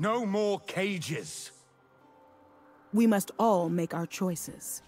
No more cages. We must all make our choices.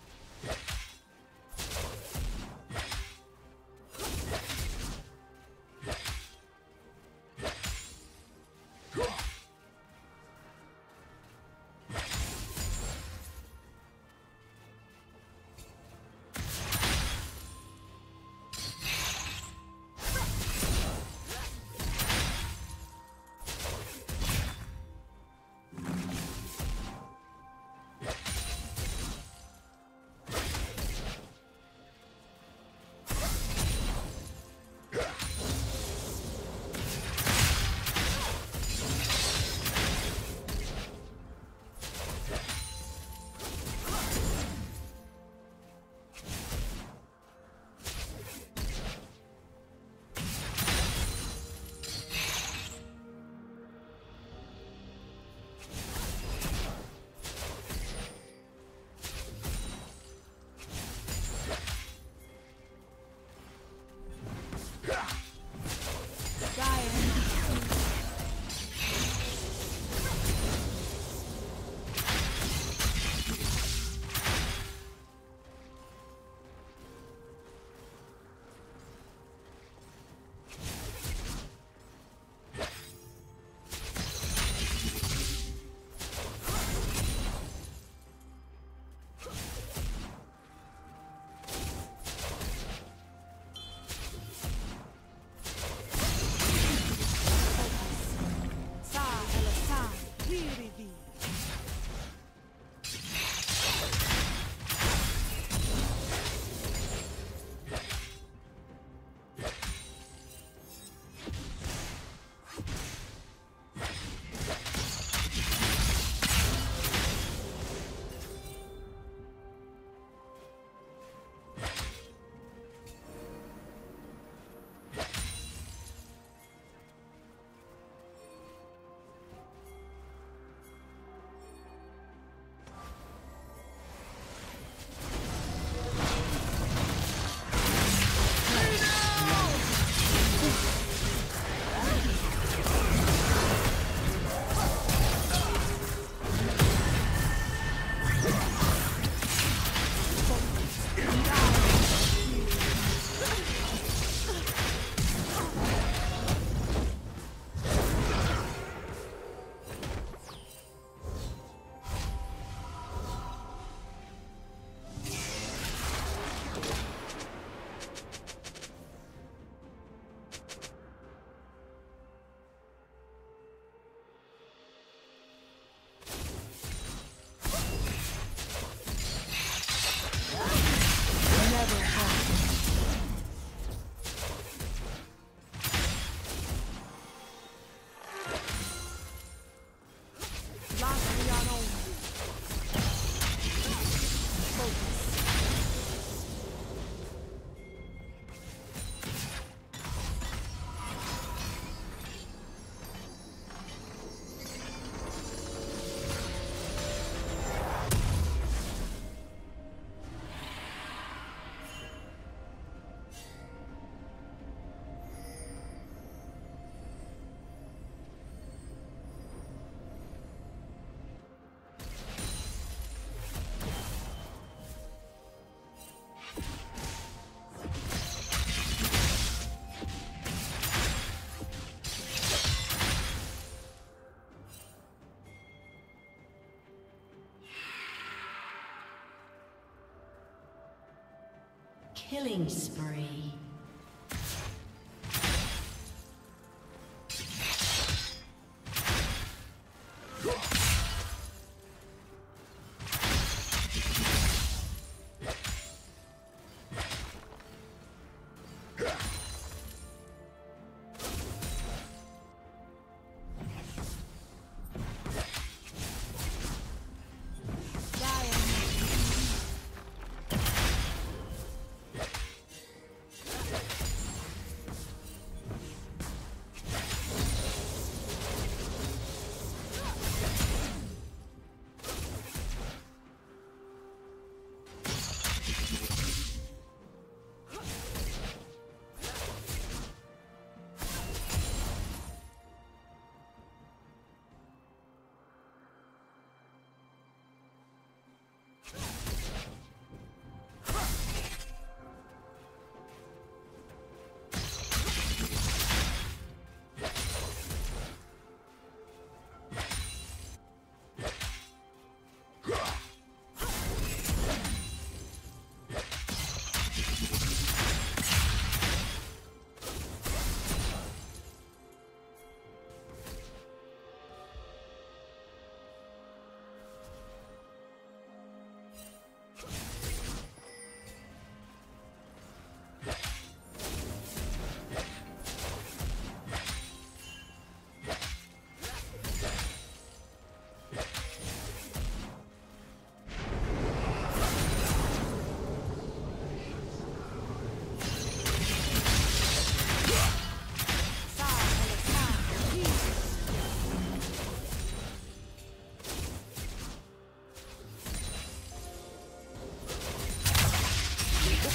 Killing spree.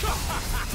Ha ha ha!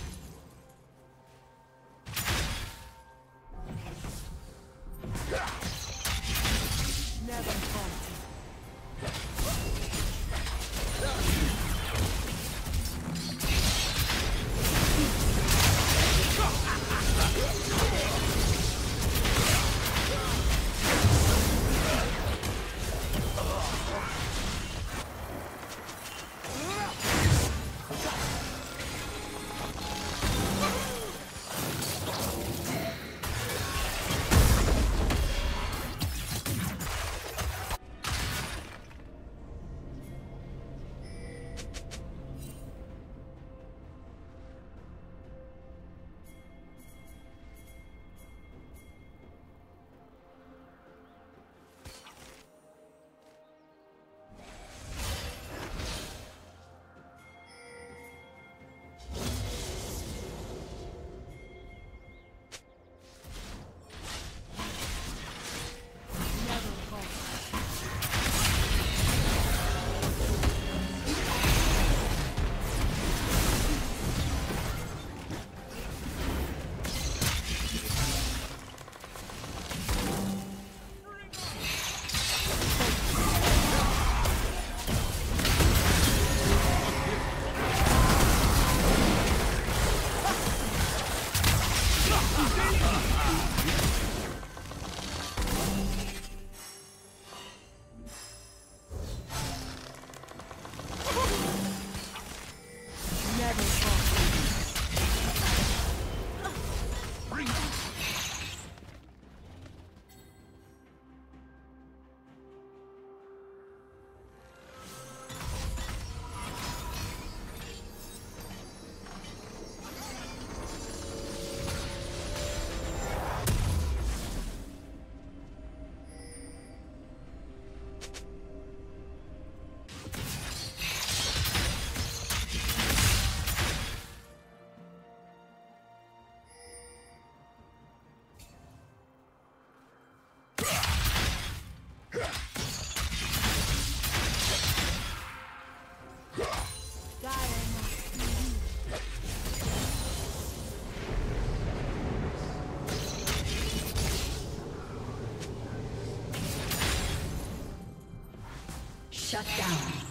Shut down.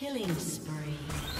Killing spree.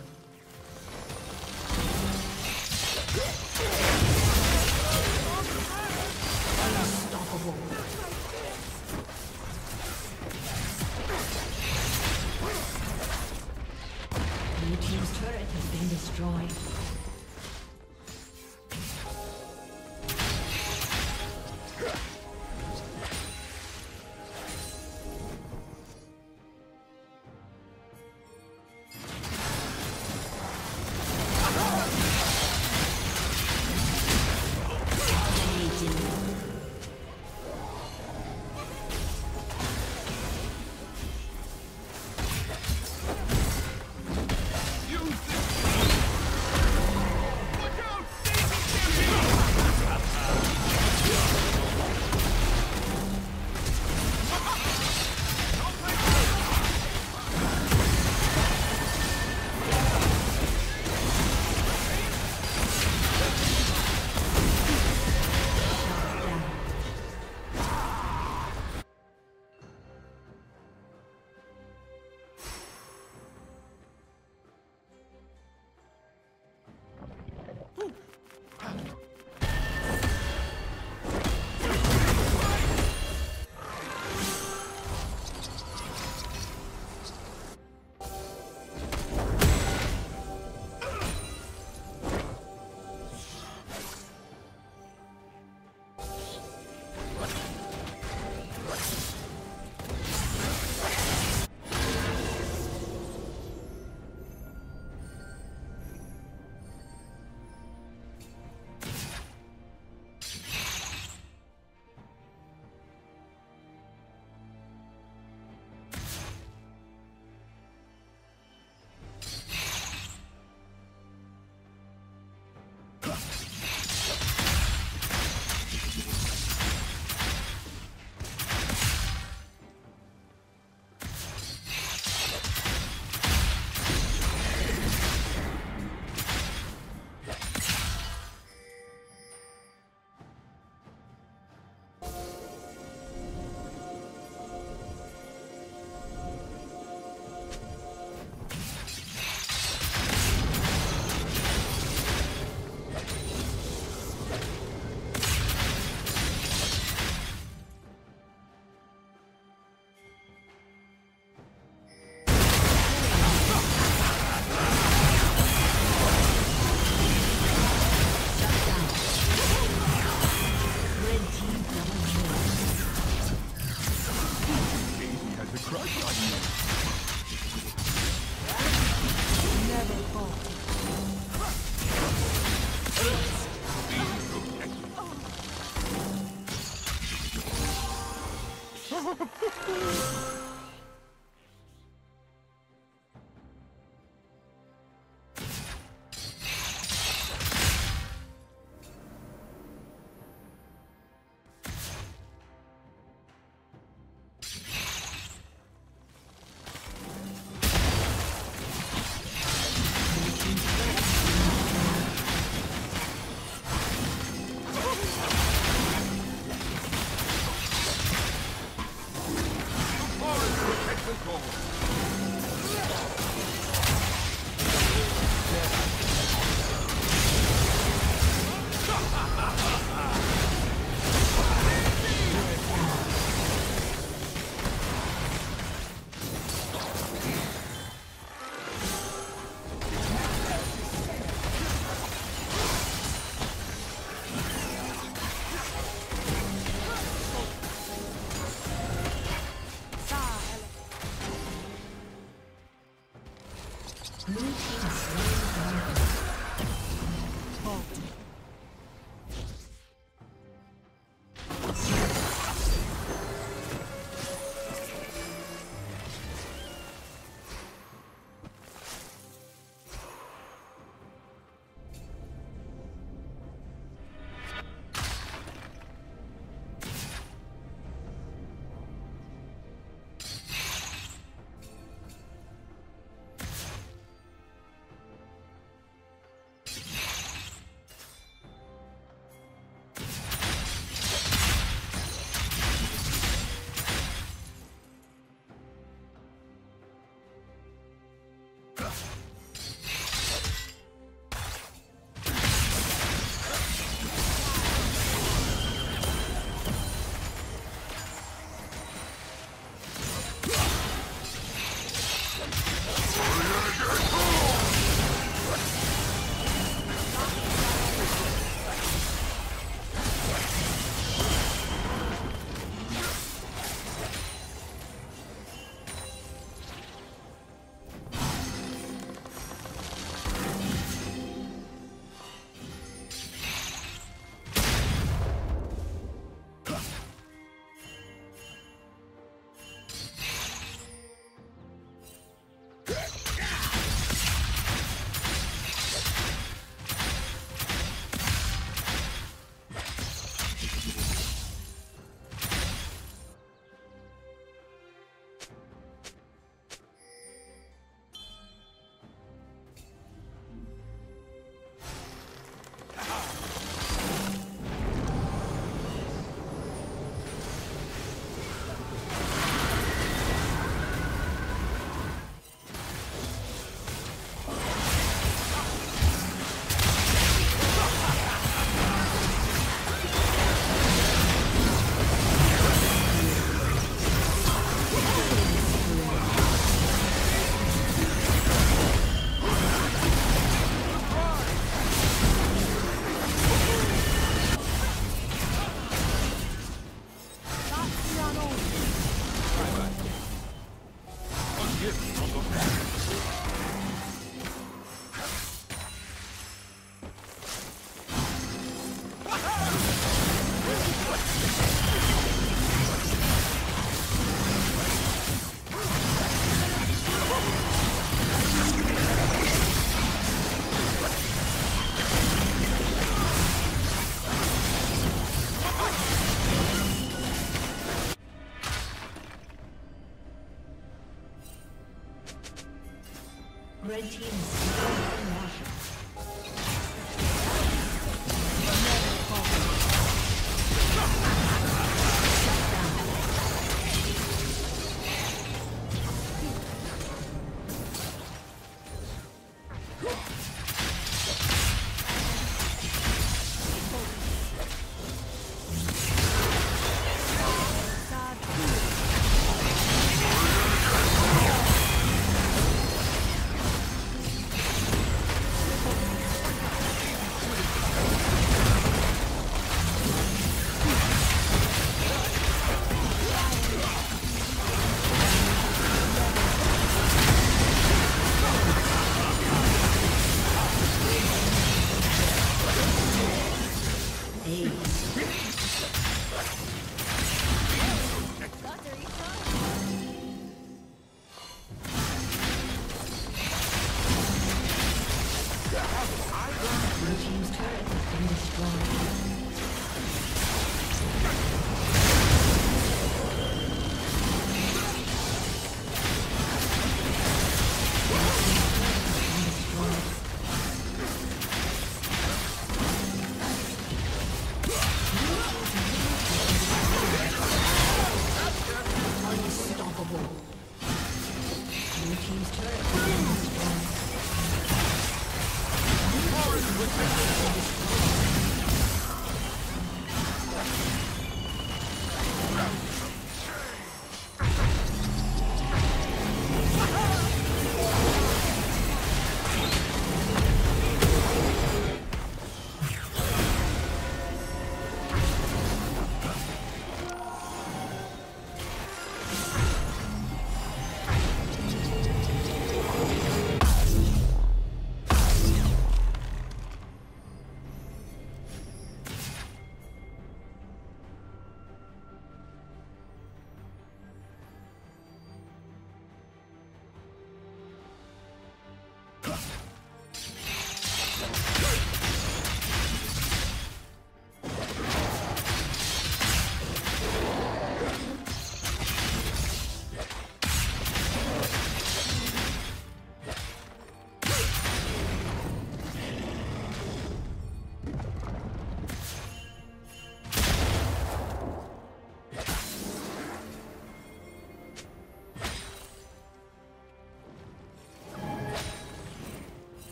Team's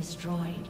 destroyed.